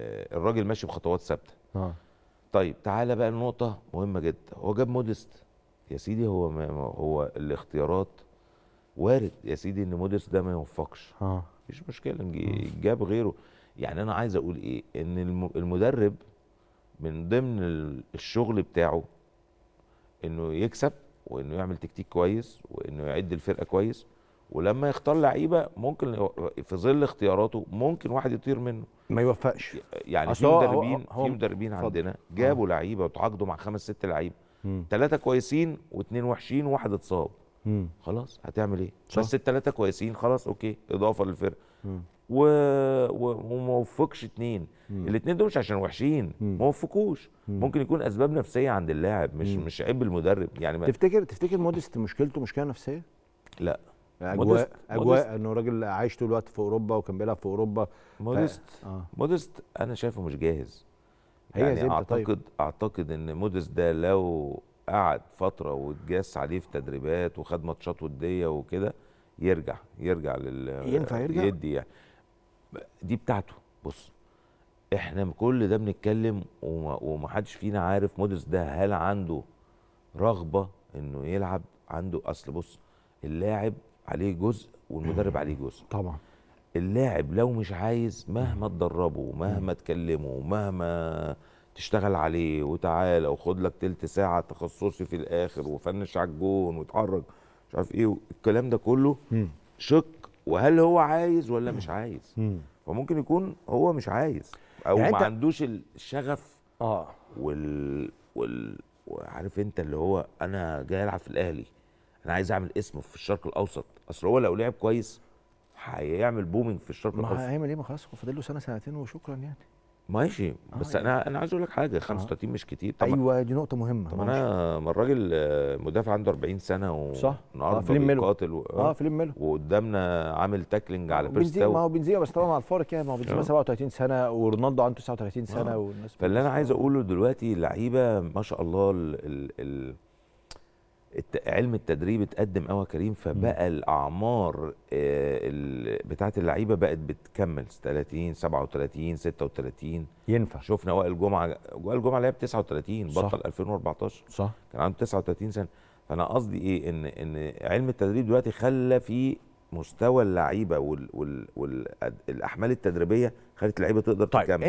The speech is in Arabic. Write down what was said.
آه، الراجل ماشي بخطوات ثابتة. آه. طيب تعالى بقى لنقطة مهمة جدا. هو جاب موديست. يا سيدي هو ما هو الاختيارات وارد يا سيدي إن موديست ده ما يوفقش. آه. مفيش مشكلة نجي- جاب غيره. يعني أنا عايز أقول إيه؟ إن الم- المدرب من ضمن ال- الشغل بتاعه إنه يكسب وإنه يعمل تكتيك كويس وإنه يعد الفرقة كويس. ولما يختار لعيبة ممكن في ظل اختياراته ممكن واحد يطير منه ما يوفقش يعني في مدربين في مدربين. عندنا جابوا لعيبة وتعاقدوا مع خمس ست لعيبة مم. ثلاثة كويسين واثنين وحشين وواحد اتصاب مم. خلاص هتعمل إيه صح. بس الثلاثه كويسين خلاص OK اضافة للفرقة مم. و... و... وما وفقش اتنين الاتنين دول مش عشان وحشين مم. ما وفقوش ممكن يكون أسباب نفسية عند اللاعب مش مش عيب المدرب يعني ما... تفتكر تفتكر موديست مشكلته مشكله نفسية؟ لا اجواء أجواء إنه راجل عايش طول الوقت في أوروبا وكان بيلعب في أوروبا. موديست آه. موديست أنا شايفه مش جاهز. هي يعني زبدة اعتقد طيب. اعتقد إن موديست ده لو قعد فترة واتجاس عليه في تدريبات وخد ماتشات ودية وكده يرجع يرجع لل ينفع يرجع؟ يدي يعني. دي بتاعته. بص إحنا كل ده بنتكلم ومحدش فينا عارف موديست ده هل عنده رغبة إنه يلعب؟ عنده أصل. بص اللاعب عليه جزء والمدرب عليه جزء. طبعا. اللاعب لو مش عايز مهما تدربه مهما تكلمه مهما تشتغل عليه وتعالى وخد لك تلت ساعة تخصصي في الآخر وفنش على الجون وتحرك مش عارف إيه الكلام ده كله. شك وهل هو عايز ولا مش عايز؟ مم. فممكن يكون هو مش عايز أو يعني ما عندوش الشغف آه. وال وال وعارف أنت اللي هو أنا جاي ألعب في الأهلي. أنا عايز أعمل اسم في الشرق الأوسط أصل هو لو لعب كويس هيعمل booming في الشرق ما الأوسط هيعمل إيه ما خلاص هو فاضل له سنة سنتين وشكرا يعني ماشي بس يعني. أنا أنا عايز أقول لك حاجة 35 مش كتير طبعا أيوه دي نقطة مهمة طب ما أنا ما الراجل آه، مدافع عنده 40 سنة صح. والنهارده آه،. بيقاتل و... آه فيليبي ميلو وقدامنا عامل tackling على بنزيما ما بيرستاو هو بنزيما بس طبعا مع الفارق يعني ما هو بنزيما آه. 37 سنة ورونالدو عنده 39 سنة آه. والناس فاللي أنا عايز أقوله دلوقتي اللعيبه ما شاء الله ال... ال... ال... علم التدريب اتقدم قوي كريم فبقى الأعمار آه، ال... بتاعت اللعيبة بقت بتكمل 30 37 36 ينفع. شفنا وائل جمعة وائل جمعة لعب 39 صح. بطل 2014 صح. كان عنده 39 سنة. فأنا قصدي إيه؟ ان إن علم التدريب دلوقتي خلى في مستوى اللعيبة وال وال والاحمال التدريبية خلت اللعيبة تقدر طيب تكمل.